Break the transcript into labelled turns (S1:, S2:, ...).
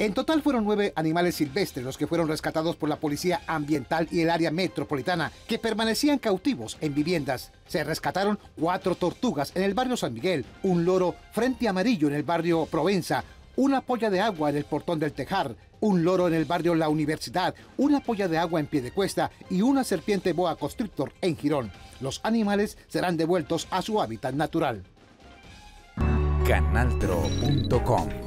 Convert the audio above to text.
S1: En total fueron nueve animales silvestres los que fueron rescatados por la Policía Ambiental y el área metropolitana, que permanecían cautivos en viviendas. Se rescataron cuatro tortugas en el barrio San Miguel, un loro frente amarillo en el barrio Provenza, una polla de agua en el portón del Tejar, un loro en el barrio La Universidad, una polla de agua en pie de cuesta y una serpiente boa constrictor en Girón. Los animales serán devueltos a su hábitat natural.
S2: canaltro.com